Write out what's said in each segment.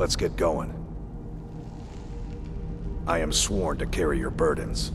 Let's get going. I am sworn to carry your burdens.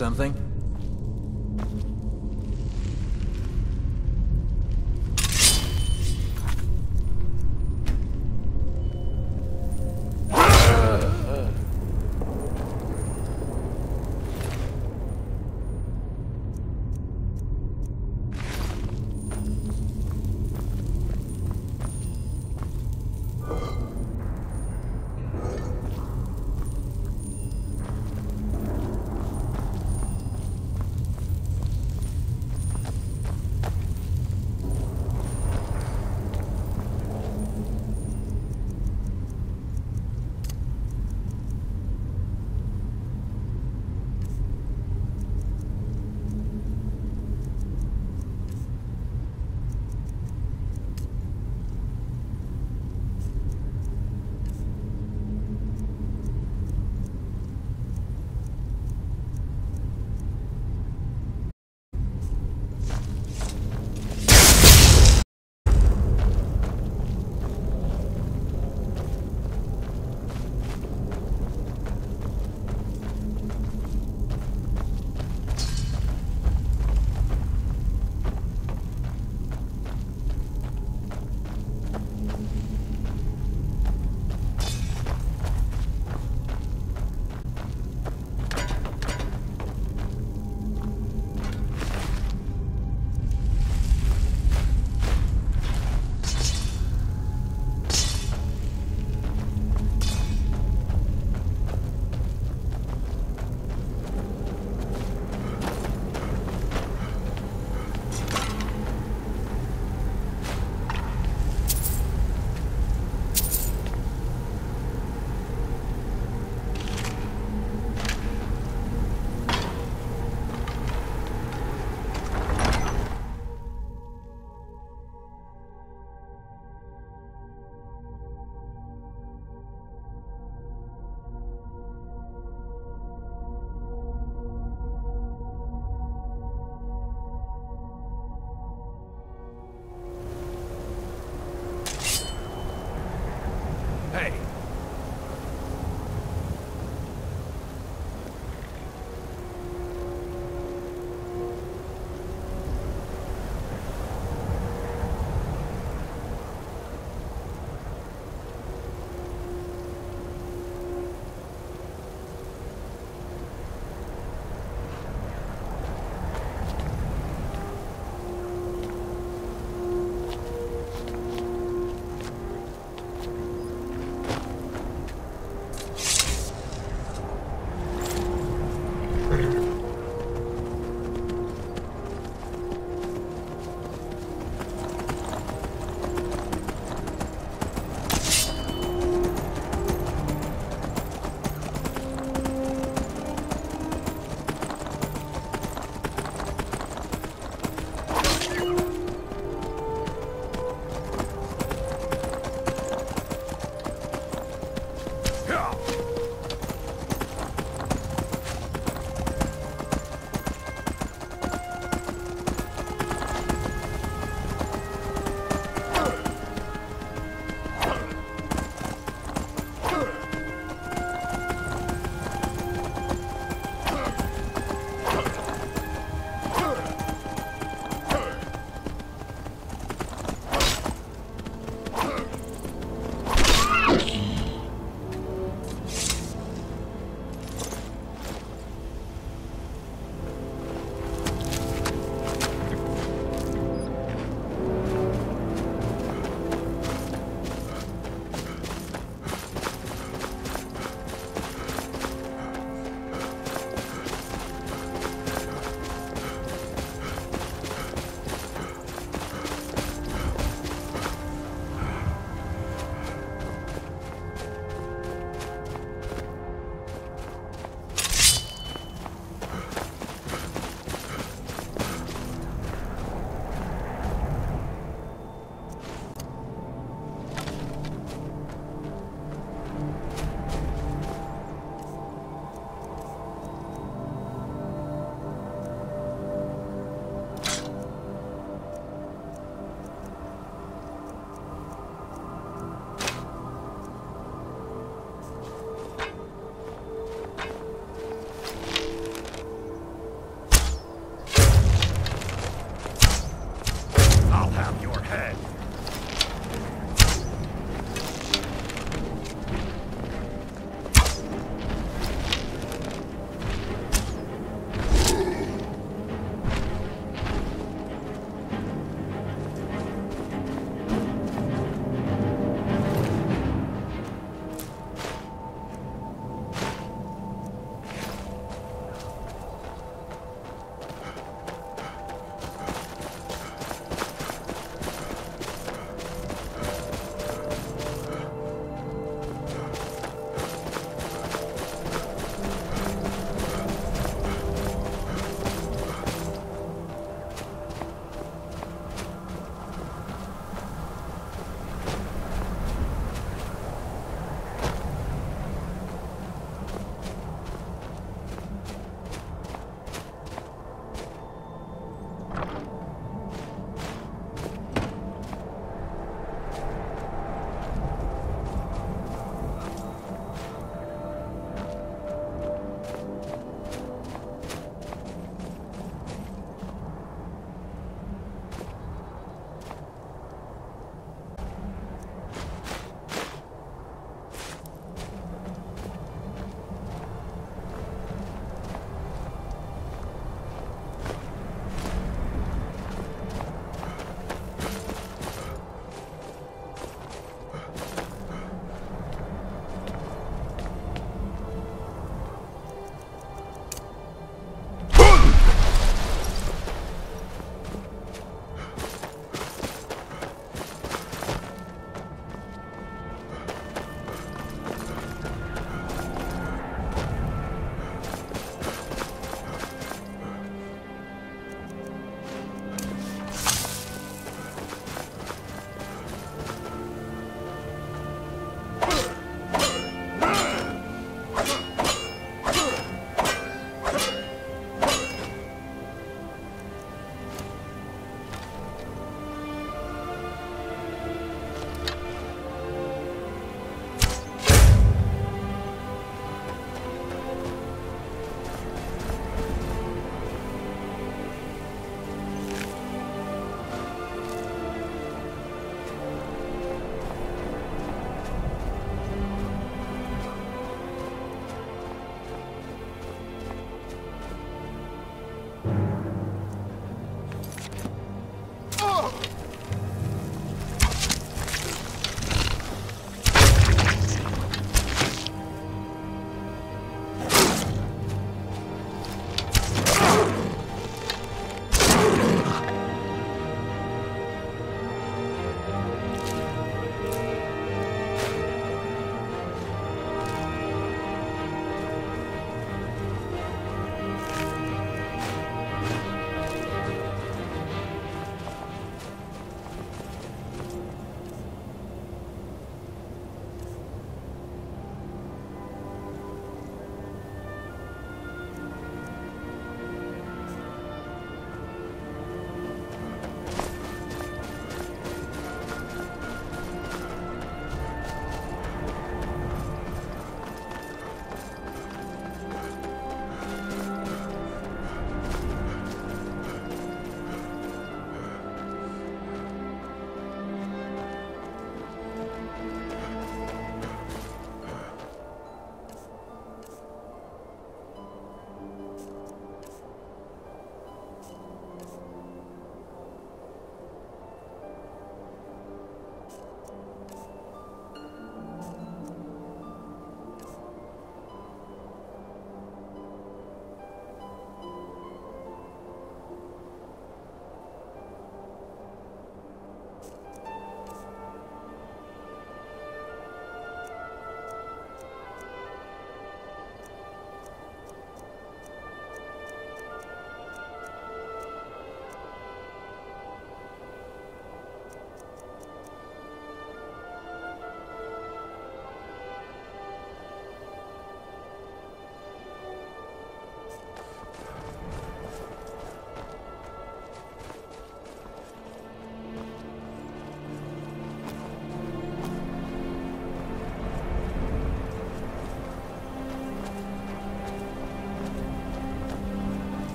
Something?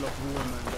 Get a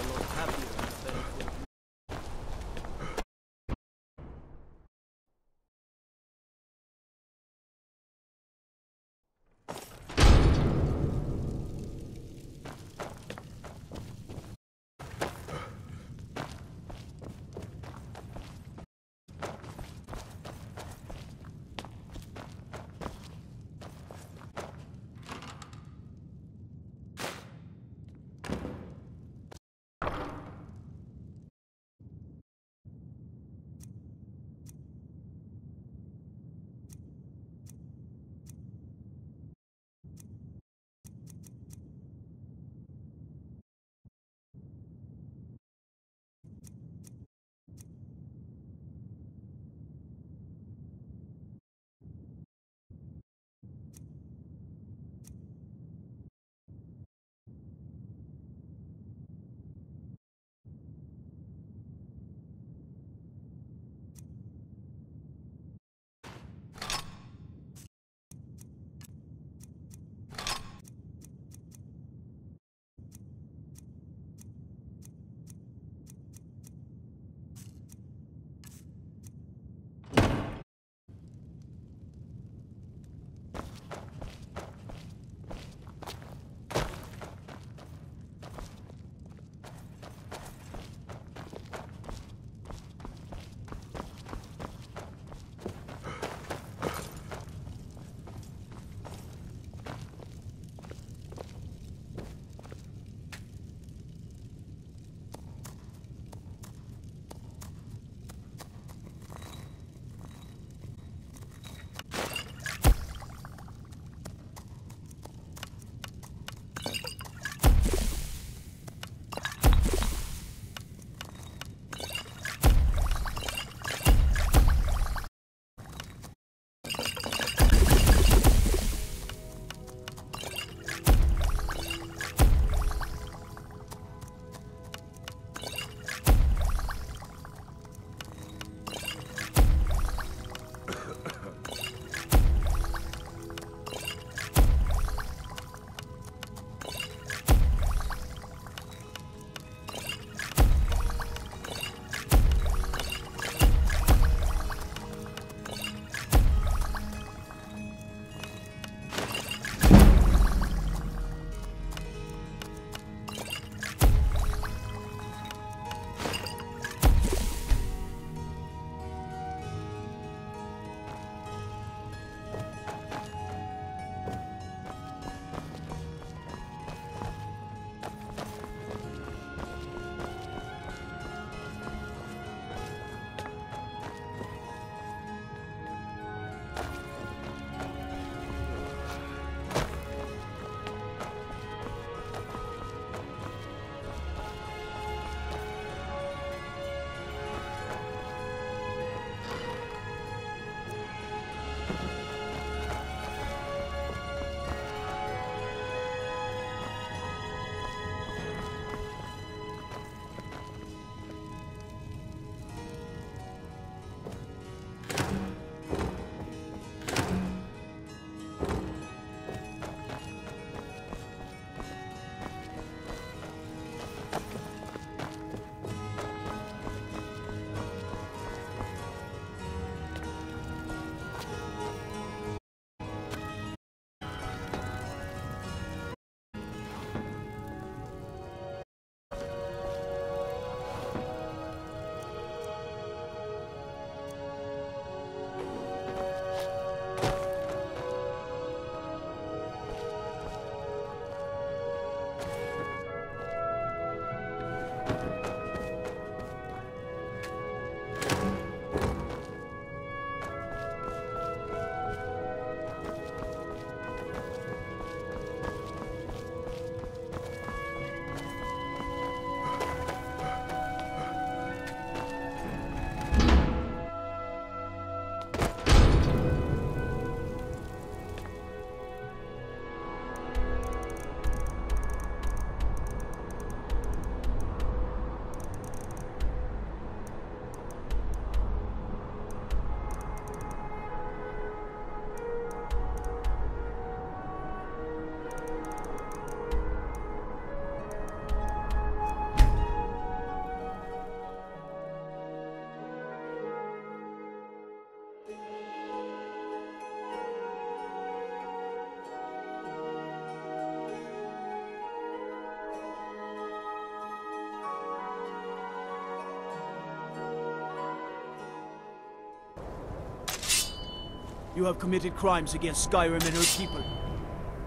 You have committed crimes against Skyrim and her people.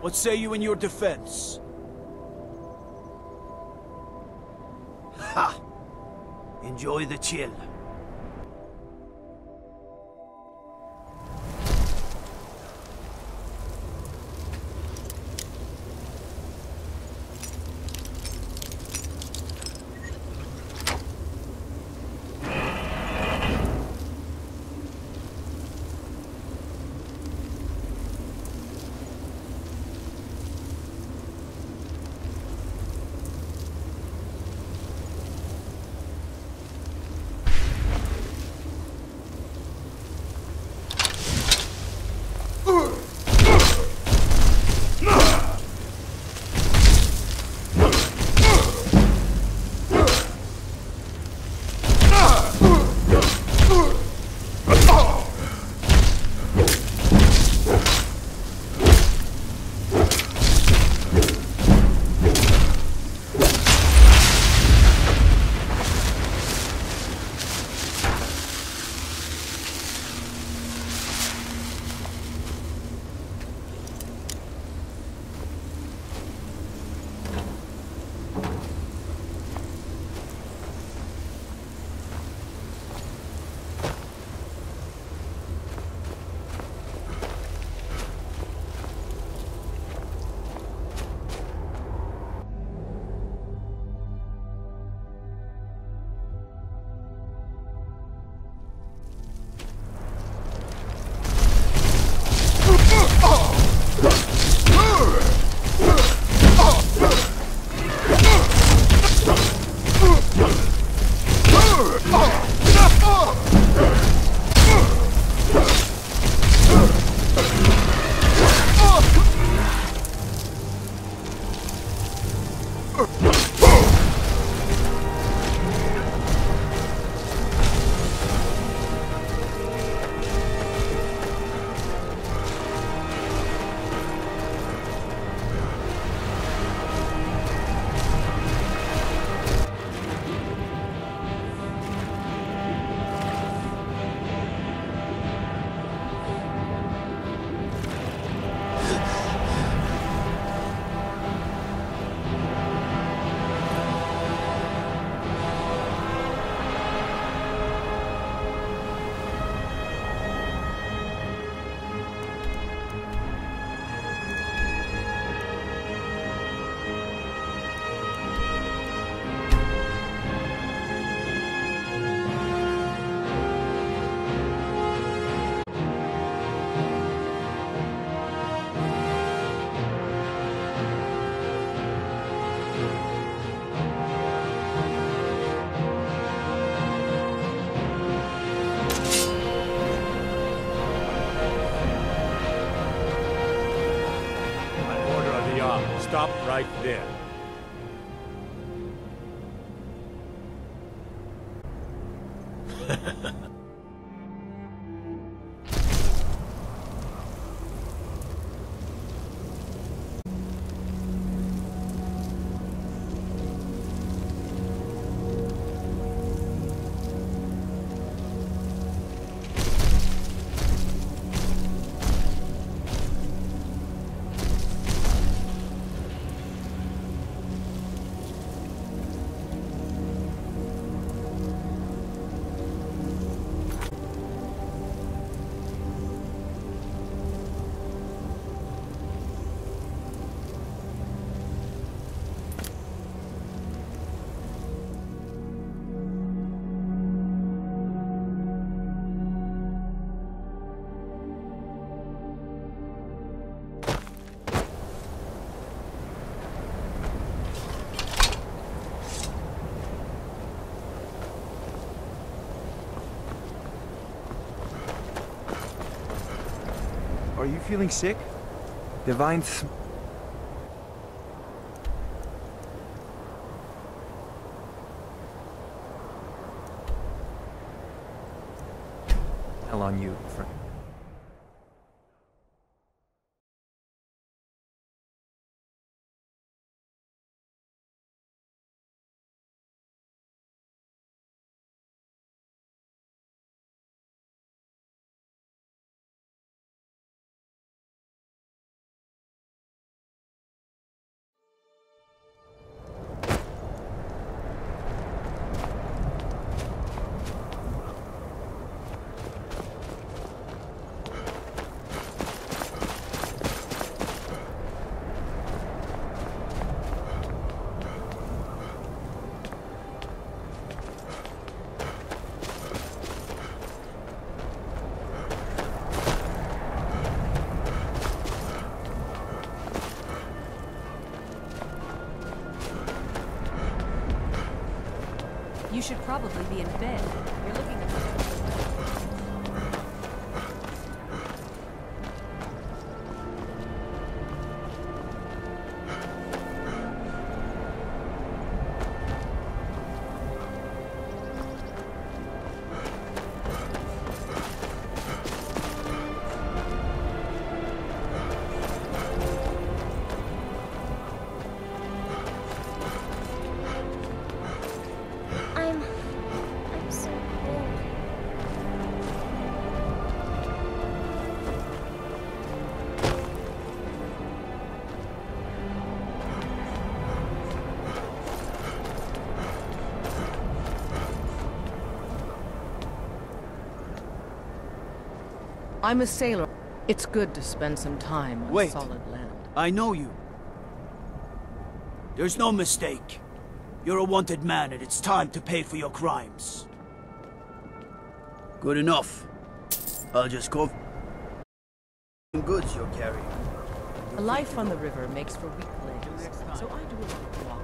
What say you in your defense? Ha! Enjoy the chill. Stop right there. Feeling sick? Divine sm- should probably be in bed. I'm a sailor. It's good to spend some time on Wait. solid land. I know you. There's no mistake. You're a wanted man, and it's time to pay for your crimes. Good enough. I'll just go goods you're carrying. A life on the river makes for weak legs, so I do a lot of walking.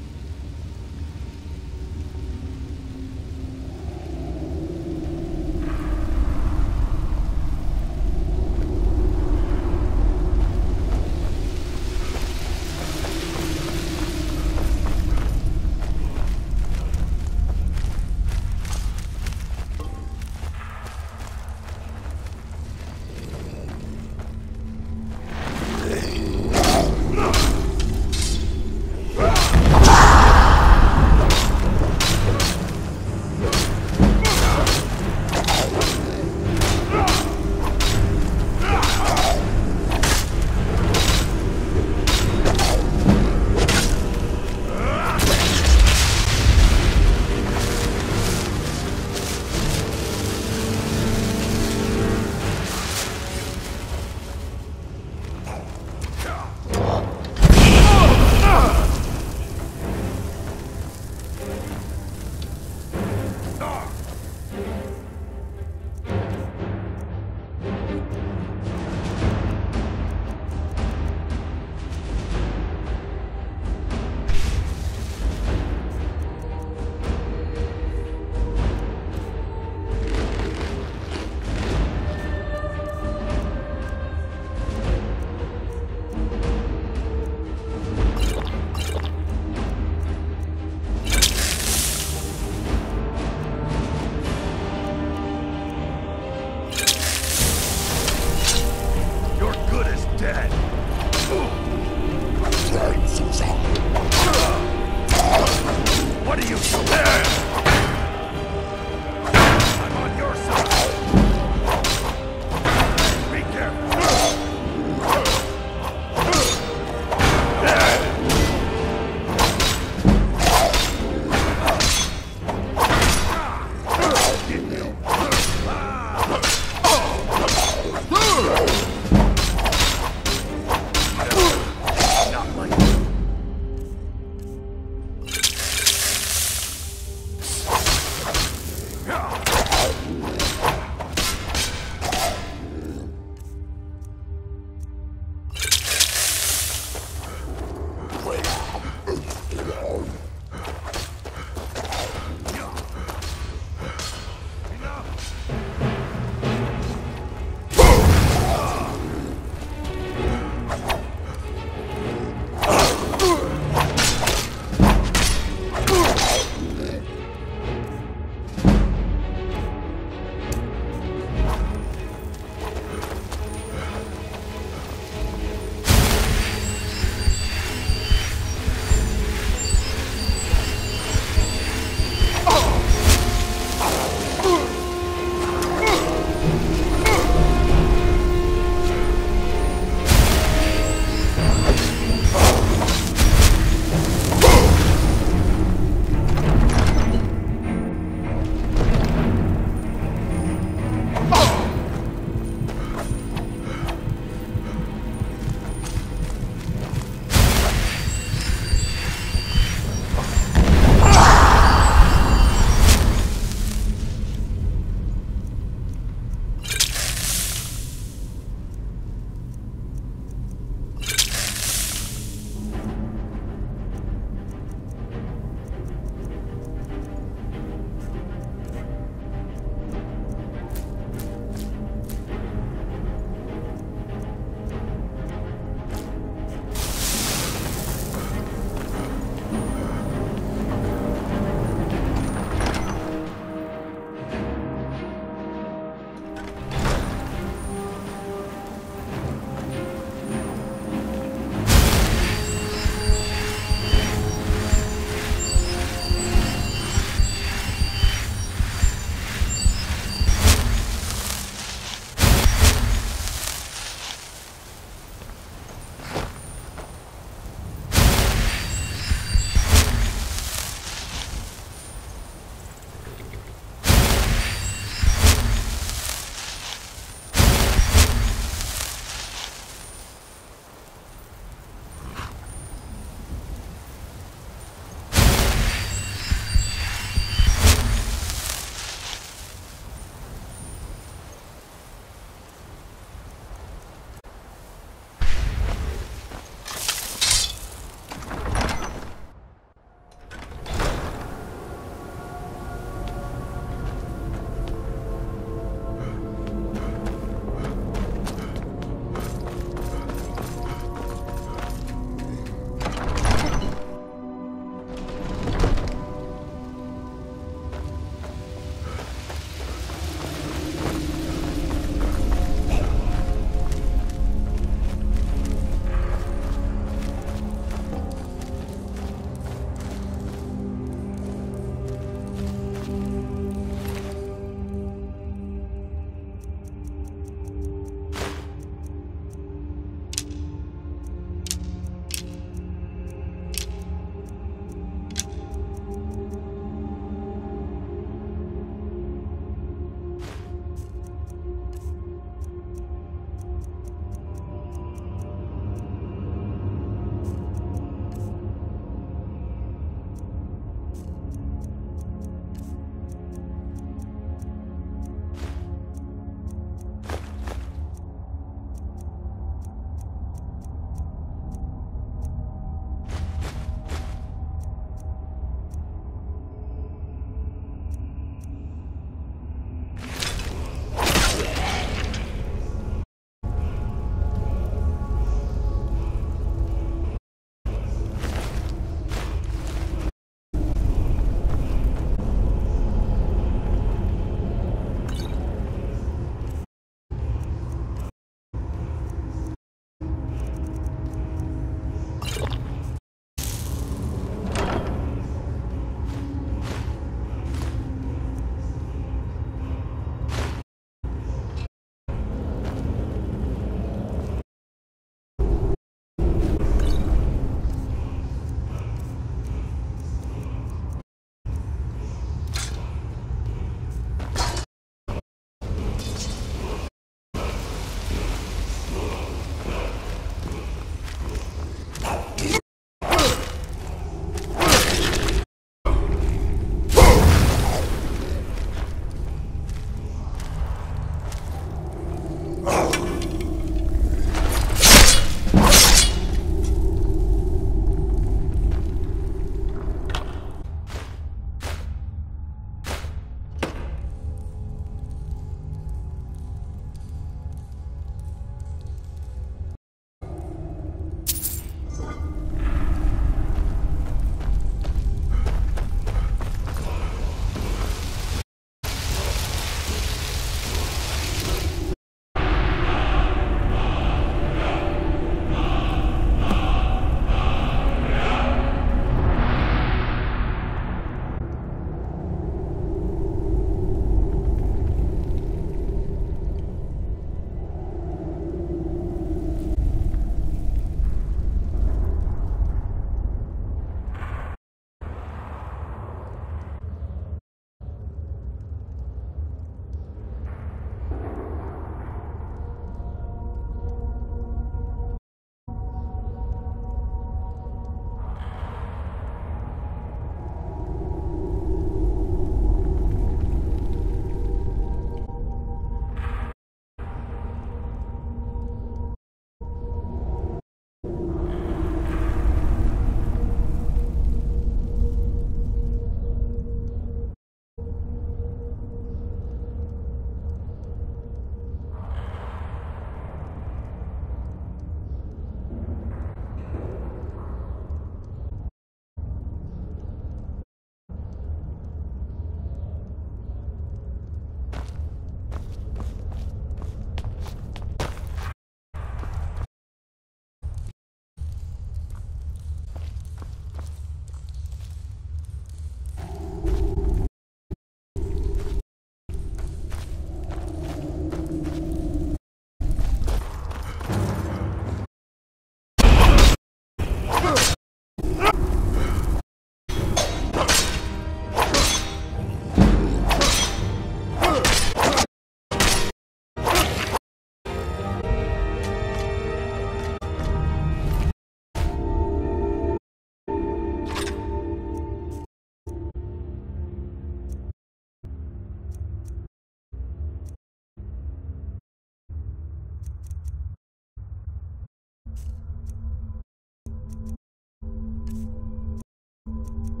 あ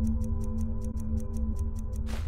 っ。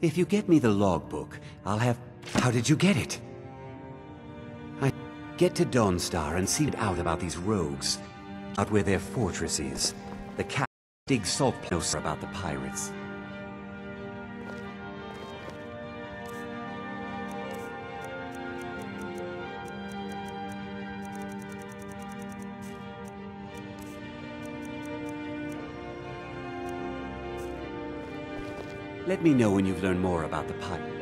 If you get me the logbook, I'll have. How did you get it? I get to Dawnstar and see it out about these rogues. Out where their fortress is. The cat dig salt closer about the pirates. Let me know when you've learned more about the pirates.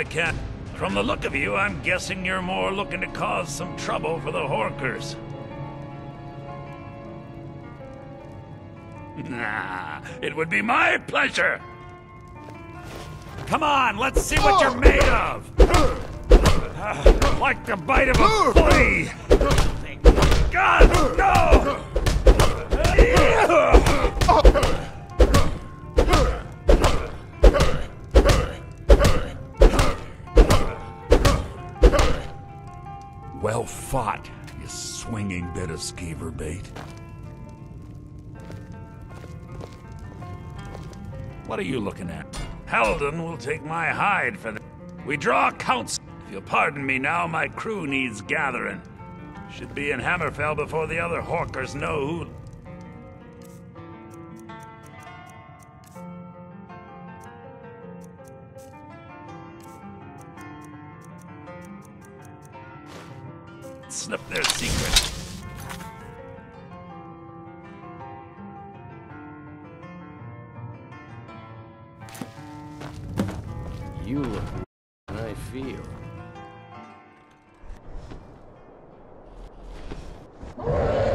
I can't. From the look of you, I'm guessing you're more looking to cause some trouble for the Horkers. Nah, it would be my pleasure. Come on, let's see what you're made of. Like the bite of a flea. God, no! Well fought, you swinging bit of skeever bait. What are you looking at? Haldyn will take my hide for the. We draw counts. If you'll pardon me now, my crew needs gathering. Should be in Hammerfell before the other Horkers know who. snuff their secret. You look I feel. Whoa.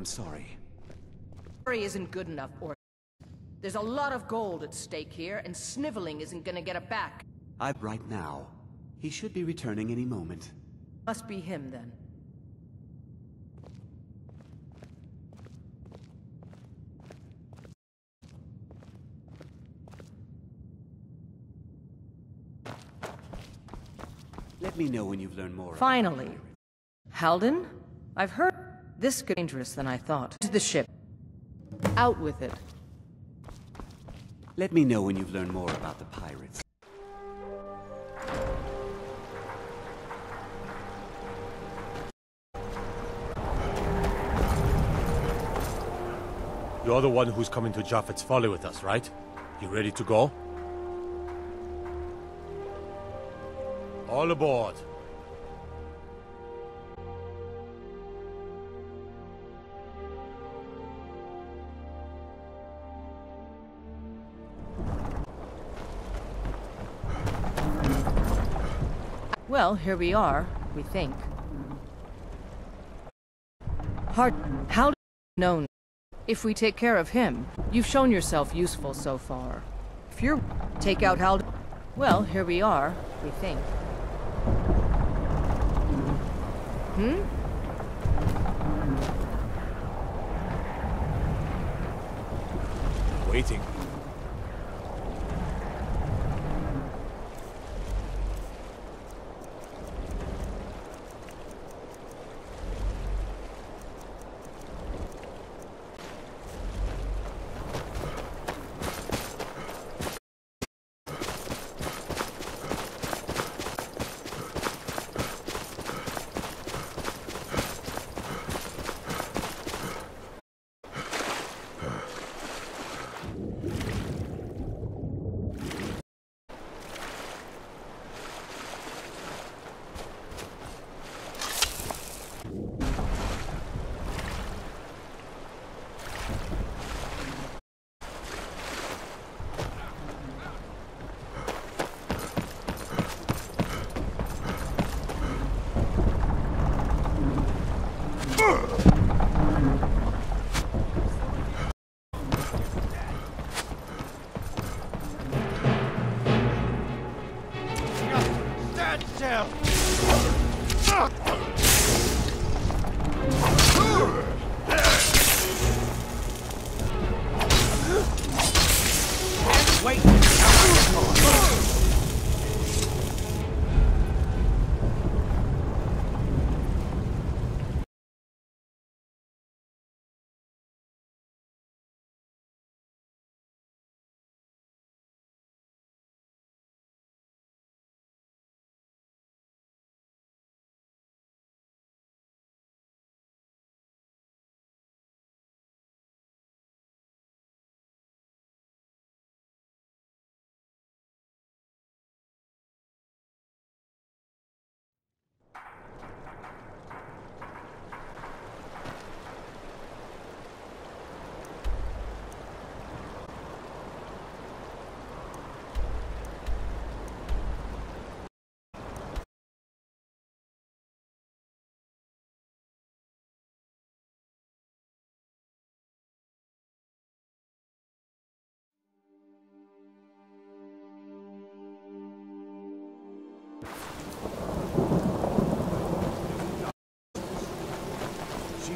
I'm sorry. Sorry isn't good enough, or there's a lot of gold at stake here, and sniveling isn't gonna get it back. I right now. He should be returning any moment. Must be him then. Let me know when you've learned more. Finally. Haldyn? I've heard this could be dangerous than I thought. To the ship. Out with it. Let me know when you've learned more about the pirates. You're the one who's coming to Japhet's Folly with us, right? You ready to go? All aboard. Well, here we are, we think. Hard. How known? If we take care of him, you've shown yourself useful so far. If you're take out Hald, well, here we are, we think. Hmm? Waiting.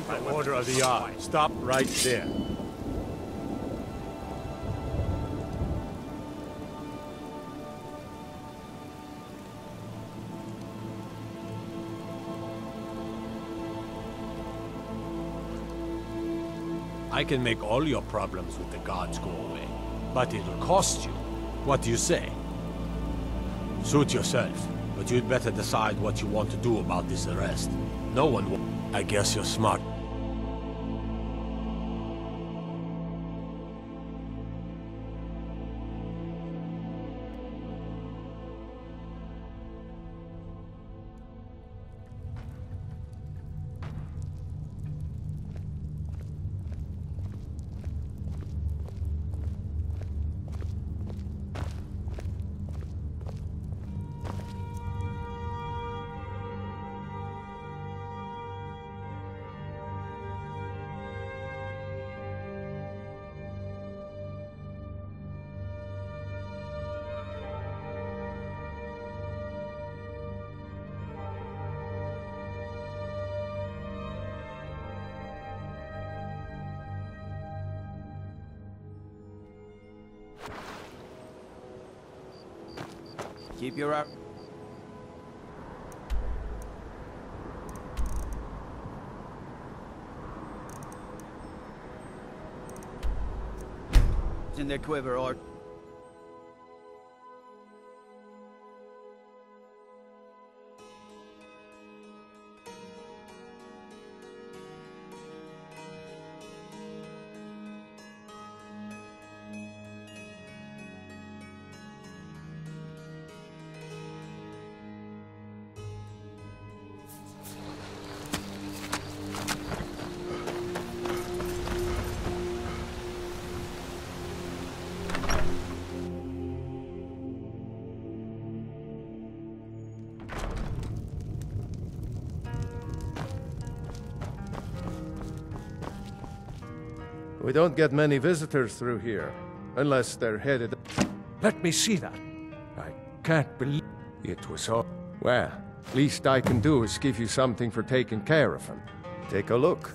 By order of the Jarl, stop right there. I can make all your problems with the gods go away, but it'll cost you. What do you say? Suit yourself, but you'd better decide what you want to do about this arrest. No one will. I guess you're smart. Their quiver, or... don't get many visitors through here, unless they're headed. Let me see that. I can't believe it was all. Well, least I can do is give you something for taking care of him. Take a look.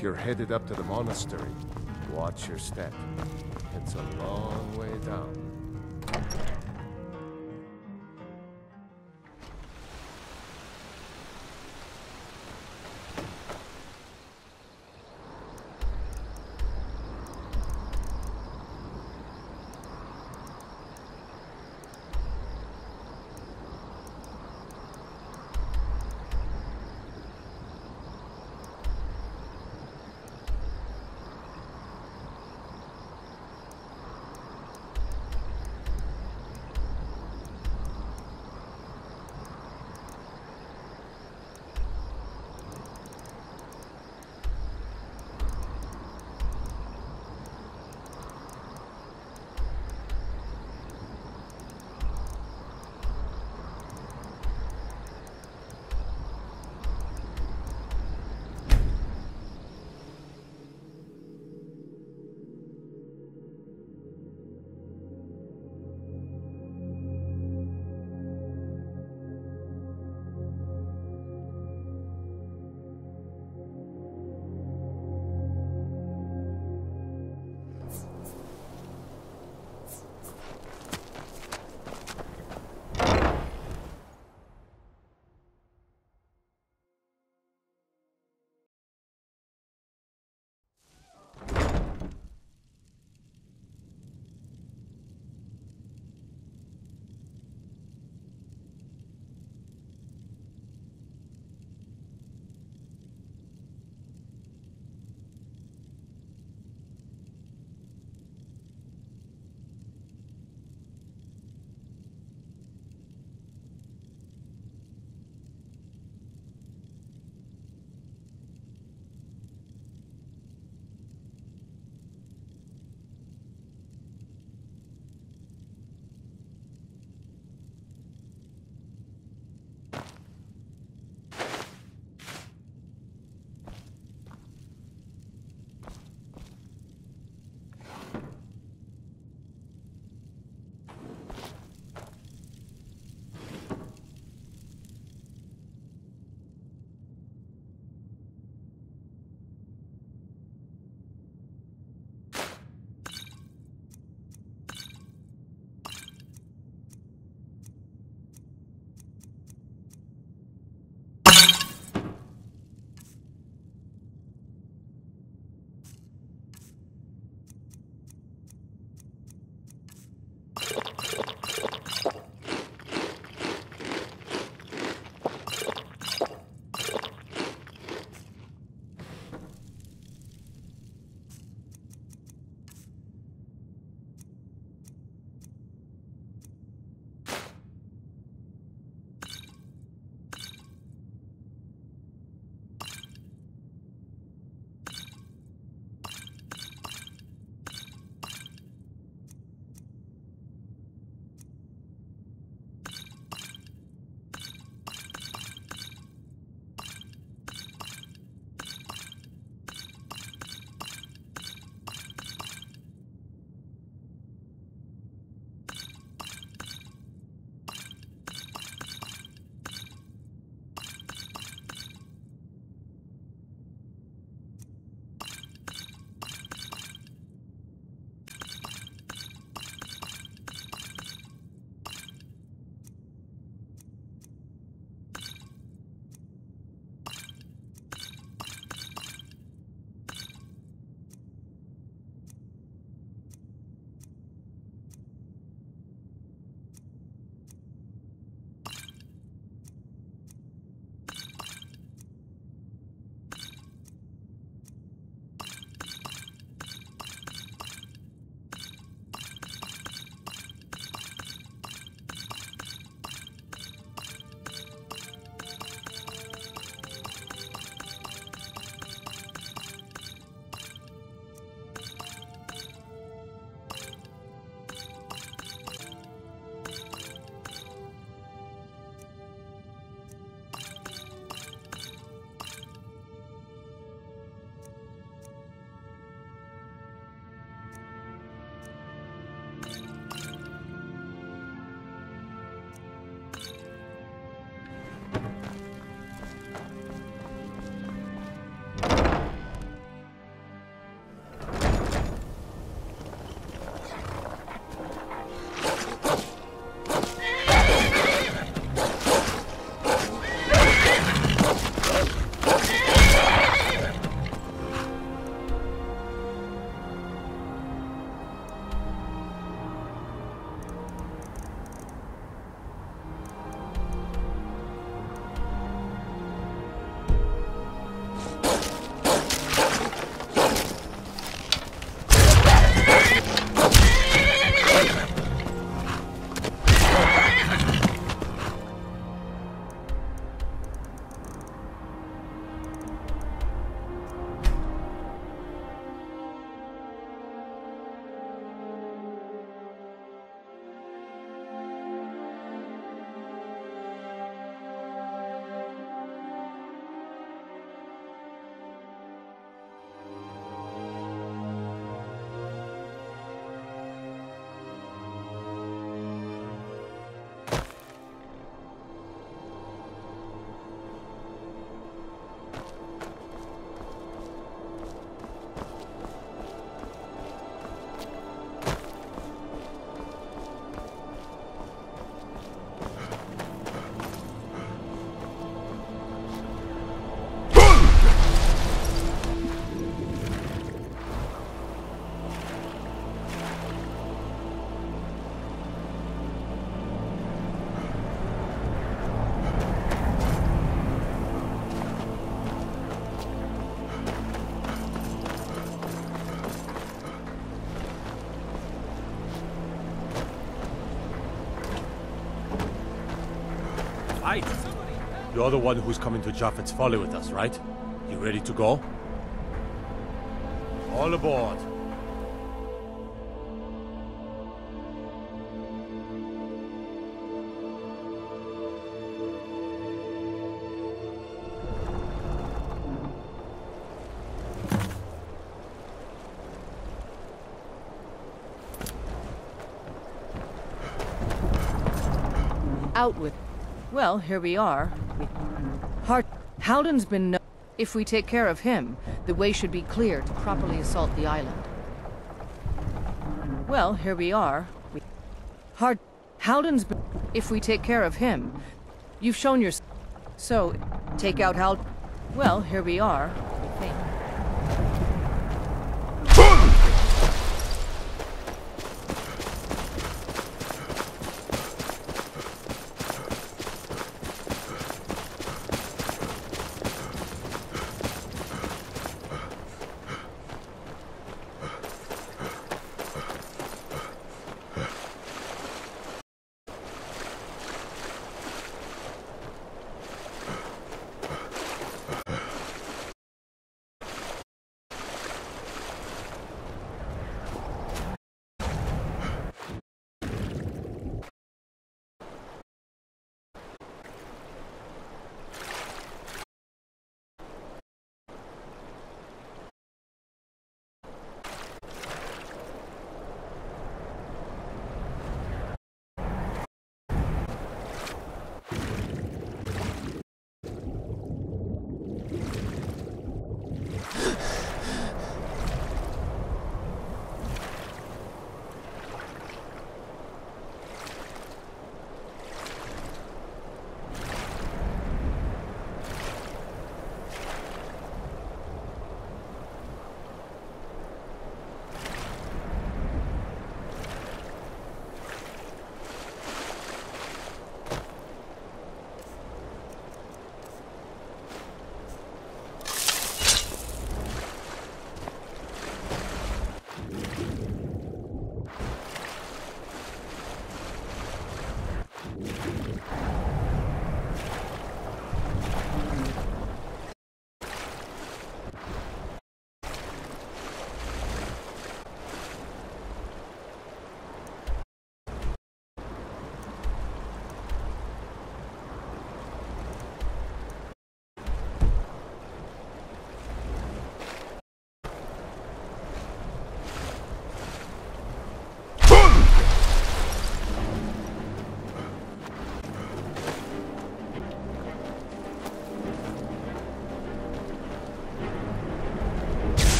If you're headed up to the monastery, watch your step. It's a long way down. You're the one who's coming to Japhet's Folly with us, right? You ready to go? All aboard. Out with. Well, here we are. Haldyn's been. No if we take care of him, the way should be clear to properly assault the island. Well, here we are. We Hard. Haldyn's been. If we take care of him, you've shown your. So, take out Hald. Well, here we are.